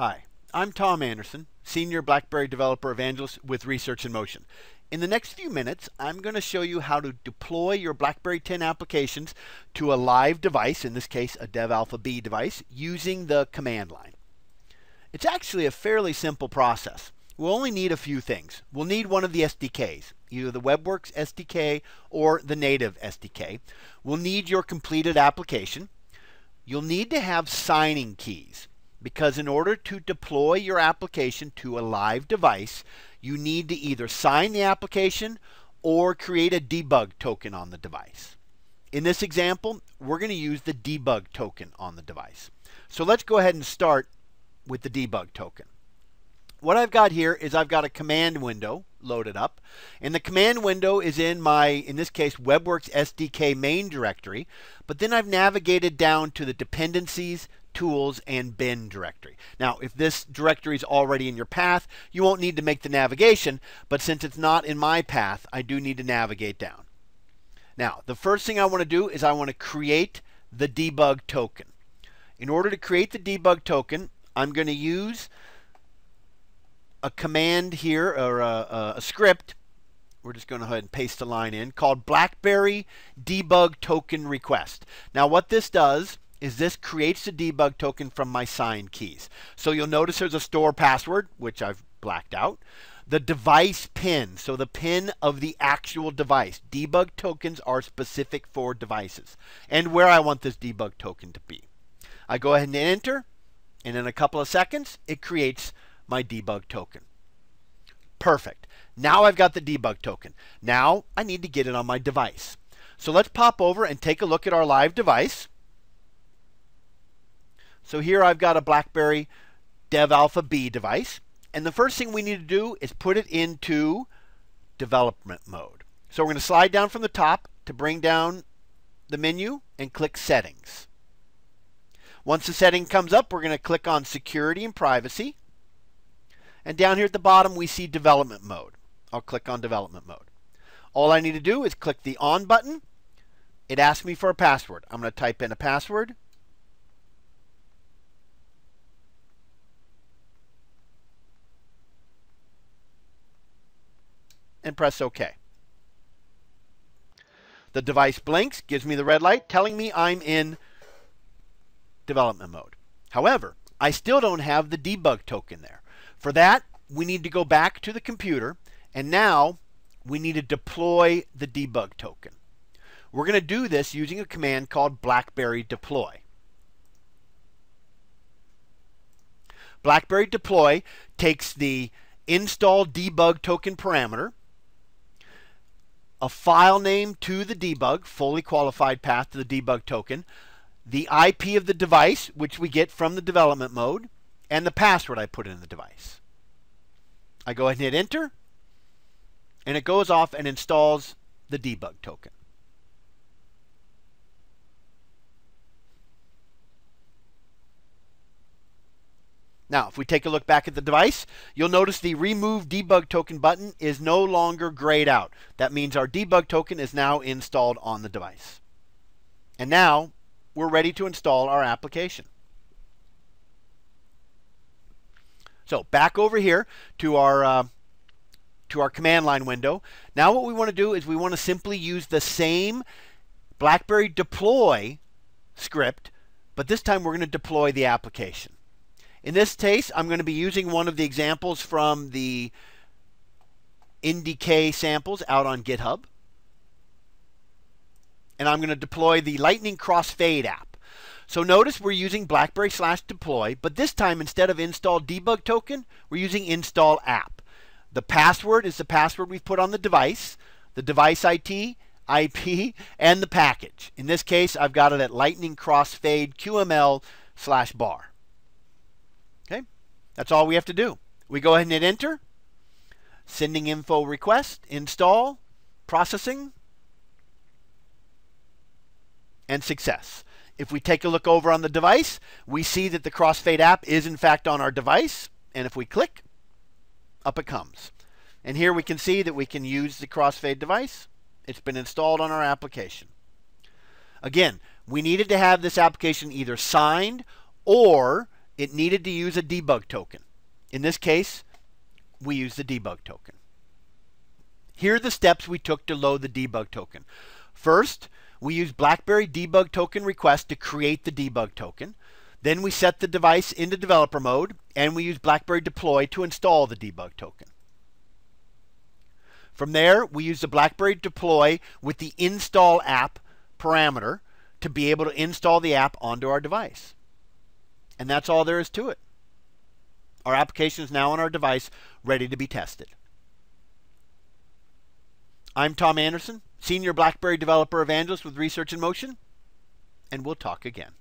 Hi, I'm Tom Anderson, Senior BlackBerry Developer Evangelist with Research in Motion. In the next few minutes, I'm going to show you how to deploy your BlackBerry 10 applications to a live device, in this case a DevAlpha B device, using the command line. It's actually a fairly simple process. We'll only need a few things. We'll need one of the SDKs, either the WebWorks SDK or the native SDK. We'll need your completed application. You'll need to have signing keys because in order to deploy your application to a live device, you need to either sign the application or create a debug token on the device. In this example, we're going to use the debug token on the device. So let's go ahead and start with the debug token. What I've got here is I've got a command window loaded up. And the command window is in my, in this case, WebWorks SDK main directory. But then I've navigated down to the dependencies, tools, and bin directory. Now, if this directory is already in your path, you won't need to make the navigation. But since it's not in my path, I do need to navigate down. Now, the first thing I want to do is I want to create the debug token. In order to create the debug token, I'm going to use a command here or a, a script. We're just going to go ahead and paste a line in called BlackBerry debug token request. Now what this does is this creates the debug token from my signed keys. So you'll notice there's a store password, which I've blacked out. The device pin, so the pin of the actual device. Debug tokens are specific for devices. And where I want this debug token to be. I go ahead and enter, and in a couple of seconds, it creates my debug token. Perfect. Now I've got the debug token. Now I need to get it on my device. So let's pop over and take a look at our live device. So here I've got a BlackBerry Dev Alpha B device. And the first thing we need to do is put it into development mode. So we're going to slide down from the top to bring down the menu and click Settings. Once the setting comes up, we're going to click on Security and Privacy. And down here at the bottom, we see development mode. I'll click on development mode. All I need to do is click the on button. It asks me for a password. I'm going to type in a password. And press OK. The device blinks, gives me the red light, telling me I'm in development mode. However, I still don't have the debug token there. For that, we need to go back to the computer, and now we need to deploy the debug token. We're going to do this using a command called BlackBerry deploy. BlackBerry deploy takes the install debug token parameter, a file name to the debug, fully qualified path to the debug token, the IP of the device, which we get from the development mode, and the password I put in the device. I go ahead and hit enter, and it goes off and installs the debug token. Now, if we take a look back at the device, you'll notice the Remove Debug Token button is no longer grayed out. That means our debug token is now installed on the device. And now, we're ready to install our application. So back over here to our uh, to our command line window. Now what we want to do is we want to simply use the same BlackBerry deploy script, but this time we're going to deploy the application. In this case, I'm going to be using one of the examples from the NDK samples out on GitHub. And I'm going to deploy the Lightning Crossfade app. So notice we're using BlackBerry slash deploy, but this time instead of install debug token, we're using install app. The password is the password we've put on the device, the device IT, IP, and the package. In this case, I've got it at lightning crossfade QML slash bar. Okay, that's all we have to do. We go ahead and hit enter, sending info request, install, processing, and success. If we take a look over on the device, we see that the Crossfade app is in fact on our device. And if we click, up it comes. And here we can see that we can use the Crossfade device. It's been installed on our application. Again, we needed to have this application either signed or it needed to use a debug token. In this case, we use the debug token. Here are the steps we took to load the debug token. First, we use BlackBerry debug token request to create the debug token. Then we set the device into developer mode and we use BlackBerry deploy to install the debug token. From there, we use the BlackBerry deploy with the install app parameter to be able to install the app onto our device. And that's all there is to it. Our application is now on our device, ready to be tested. I'm Tom Anderson, Senior BlackBerry Developer Evangelist with Research in Motion, and we'll talk again.